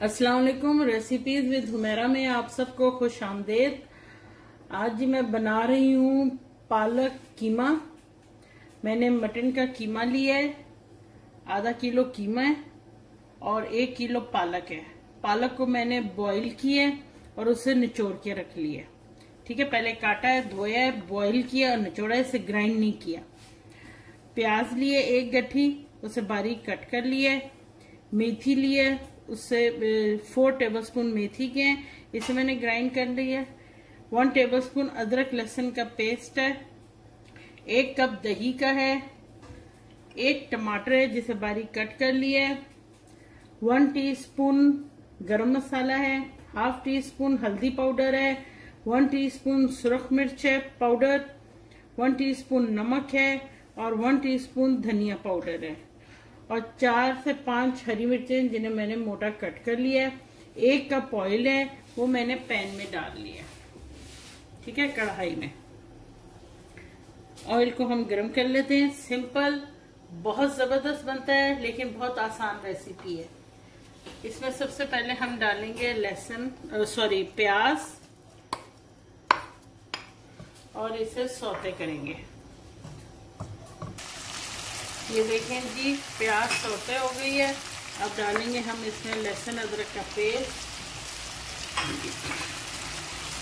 अस्सलाम recipes with Humera में आप सबको खुश आमदेद। आज मैं बना रही हूँ पालक कीमा। मैंने मटन का कीमा लिया है, आधा किलो कीमा है और एक किलो पालक है। पालक को मैंने बॉईल किया है और उसे निचोड़ के रख लिया ठीक है, पहले काटा है, धोया है बॉईल किया और निचोड़ा है, इसे ग्राइंड नहीं किया। प्याज लिए एक गठी उसे बारीक कट कर लिया मेथी लिए उससे फोर टेबलस्पून मेथी के हैं। इसे मैंने ग्राइंड कर लिया वन टेबलस्पून अदरक लहसुन का पेस्ट है। एक कप दही का है। एक टमाटर है जिसे बारीक कट कर लिया है। वन टीस्पून गरम मसाला है। हाफ़ टी स्पून हल्दी पाउडर है। वन टीस्पून सुरख मिर्च है पाउडर वन टीस्पून नमक है और वन टीस्पून धनिया पाउडर है। और चार से पाँच हरी मिर्चें जिन्हें मैंने मोटा कट कर लिया है। एक कप ऑयल है, वो मैंने पैन में डाल लिया ठीक है, कढ़ाई में। ऑयल को हम गर्म कर लेते हैं। सिंपल, बहुत ज़बरदस्त बनता है, लेकिन बहुत आसान रेसिपी है। इसमें सबसे पहले हम डालेंगे लहसुन सॉरी प्याज। और इसे सौते करेंगे। ये देखें जी, प्याज सोते हो गई है। अब डालेंगे हम इसमें लहसुन, अदरक का पेस्ट।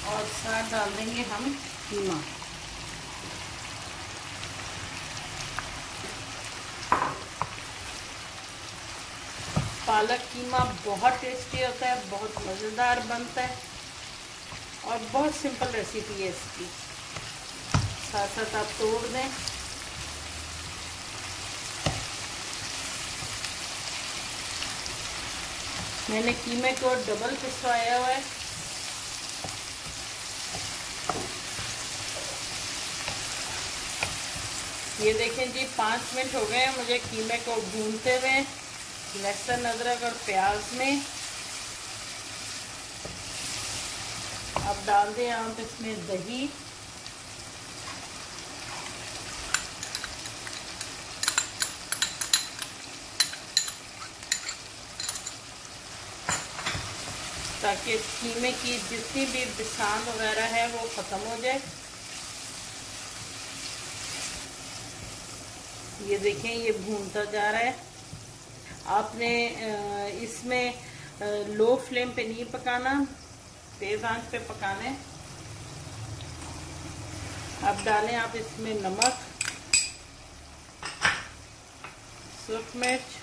और साथ डाल देंगे हम कीमा। पालक कीमा बहुत टेस्टी होता है, बहुत मज़ेदार बनता है। और बहुत सिंपल रेसिपी है इसकी। साथ साथ आप तोड़ दें। मैंने कीमे को डबल पिसवाया हुआ है। ये देखें जी, पाँच मिनट हो गए हैं मुझे कीमे को भूनते हुए। लहसुन, अदरक और प्याज में। अब डाल दें आप इसमें दही। ताकि कीमे की जितनी भी बिसान वगैरह है वो ख़त्म हो जाए। ये देखें, ये भूनता जा रहा है। आपने इसमें लो फ्लेम पे नहीं पकाना, तेज आँच पे पकाना अब डालें आप इसमें नमक, सुरख मिर्च,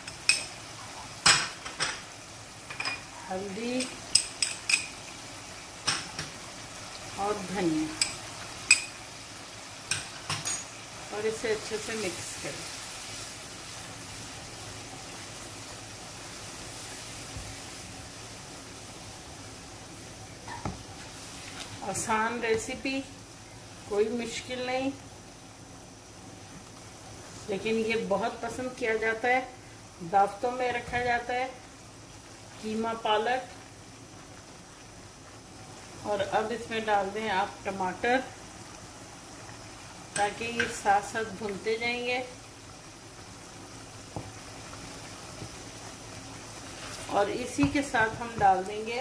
हल्दी और धनिया। और इसे अच्छे से मिक्स करें। आसान रेसिपी कोई मुश्किल नहीं। लेकिन ये बहुत पसंद किया जाता है। दावतों में रखा जाता है। कीमा पालक और अब इसमें डाल दें आप टमाटर, ताकि ये साथ साथ भूनते जाएँगे। और इसी के साथ हम डाल देंगे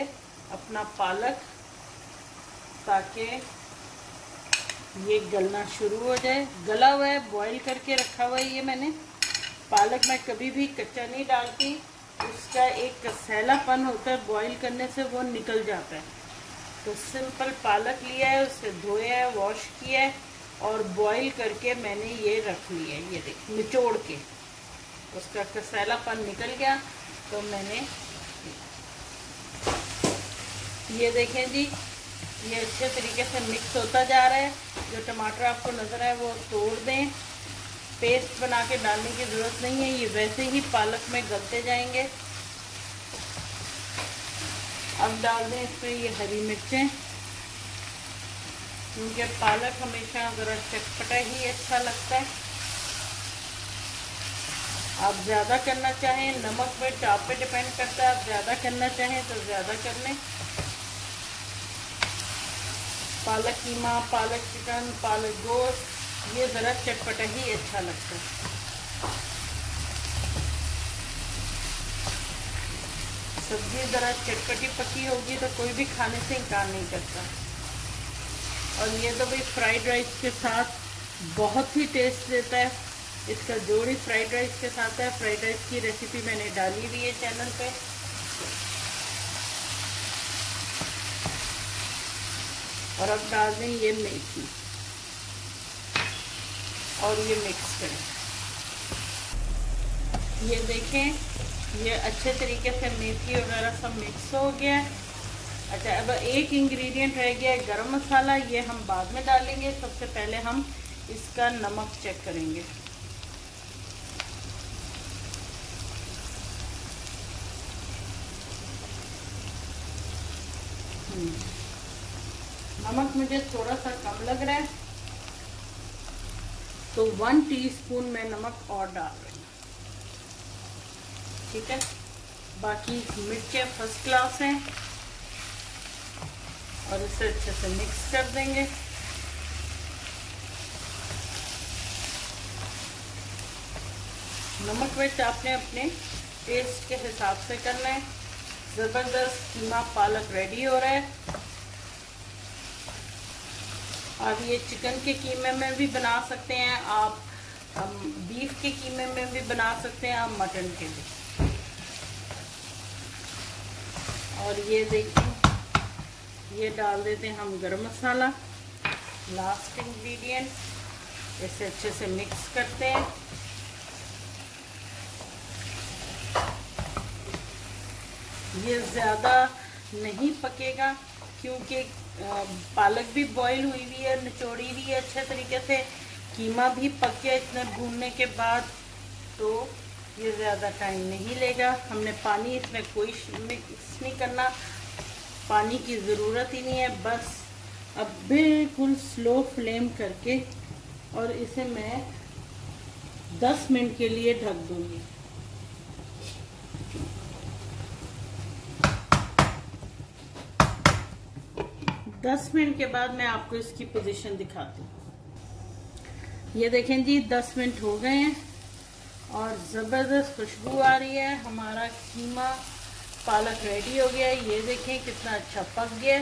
अपना पालक, ताकि ये गलना शुरू हो जाए। गला हुआ है बॉईल करके रखा हुआ है ये मैंने। पालक मैं कभी भी कच्चा नहीं डालती, उसका एक कसैलापन होता है बॉईल करने से वो निकल जाता है। तो सिंपल पालक लिया है उसे धोया है वॉश किया है और बॉईल करके मैंने ये रख लिया है, ये देख, निचोड़ के। उसका कसैलापन निकल गया तो मैंने ये देखें जी, ये अच्छे तरीके से मिक्स होता जा रहा है। जो टमाटर आपको नज़र आए, वो तोड़ दें। पेस्ट बना के डालने की ज़रूरत नहीं है, ये वैसे ही पालक में गलते जाएँगे। अब डाल दें इसमें ये हरी मिर्चें। क्योंकि पालक हमेशा ज़रा चटपटा ही अच्छा लगता है। आप ज़्यादा करना चाहें, नमक, मिर्च आप पे डिपेंड करता है। आप ज़्यादा करना चाहें तो ज़्यादा कर लें। पालक कीमा, पालक चिकन, पालक गोश्त ये ज़रा चटपटा ही अच्छा लगता है। सब्ज़ी ज़रा चटपटी पकी होगी तो कोई भी खाने से इनकार नहीं करता। और ये तो भाई फ्राइड राइस के साथ बहुत ही टेस्ट देता है। इसका जोड़ी फ्राइड राइस के साथ है। फ्राइड राइस की रेसिपी मैंने डाली हुई है चैनल पे। और अब डाल दें ये मेथी। और ये मिक्स करें। ये देखें ये अच्छे तरीके से मेथी वगैरह सब मिक्स हो गया अच्छा अब एक इंग्रेडिएंट रह गया है गरम मसाला, ये हम बाद में डालेंगे। सबसे पहले हम इसका नमक चेक करेंगे। हम्म। नमक मुझे थोड़ा सा कम लग रहा है तो वन टीस्पून में नमक और डाल रही ठीक है? बाकी मिर्चें फ़र्स्ट क्लास हैं। और इसे अच्छे से मिक्स कर देंगे। नमक मिर्च आपने अपने टेस्ट के हिसाब से करना है। ज़बरदस्त कीमा पालक रेडी हो रहा है। आप ये चिकन के कीमे में भी बना सकते हैं। आप बीफ के कीमे में भी बना सकते हैं आप मटन के भी। और ये देखिए, ये डाल देते हैं हम गरम मसाला। लास्ट इंग्रेडिएंट इसे अच्छे से मिक्स करते हैं। ये ज़्यादा नहीं पकेगा, क्योंकि पालक भी बॉईल हुई हुई है, निचोड़ी हुई है अच्छे तरीके से। कीमा भी पक गया इतने भूनने के बाद तो ये ज़्यादा टाइम नहीं लेगा। हमने पानी इसमें कोई मिक्स नहीं करना। पानी की ज़रूरत ही नहीं है, बस अब बिल्कुल स्लो फ्लेम करके और इसे मैं 10 मिनट के लिए ढक दूँगी। दस मिनट के बाद मैं आपको इसकी पोजीशन दिखाती हूँ। ये देखें जी, दस मिनट हो गए हैं। और ज़बरदस्त खुशबू आ रही है। हमारा कीमा पालक रेडी हो गया है। ये देखें कितना अच्छा पक गया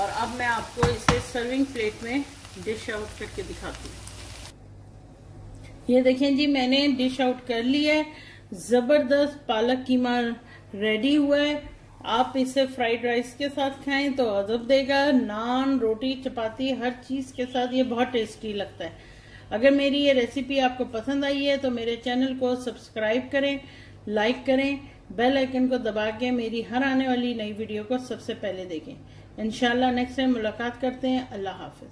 और अब मैं आपको इसे सर्विंग प्लेट में डिश आउट करके दिखाती हूँ। ये देखें जी, मैंने डिश आउट कर लिया है। ज़बरदस्त पालक कीमा रेडी हुआ है। आप इसे फ्राइड राइस के साथ खाएँ तो अजब देगा। नान, रोटी, चपाती, हर चीज़ के साथ ये बहुत टेस्टी लगता है। अगर मेरी ये रेसिपी आपको पसंद आई है तो मेरे चैनल को सब्सक्राइब करें लाइक करें बेल आइकन को दबा के मेरी हर आने वाली नई वीडियो को सबसे पहले देखें। इनशाला नेक्स्ट टाइम मुलाकात करते हैं। अल्लाह हाफिज।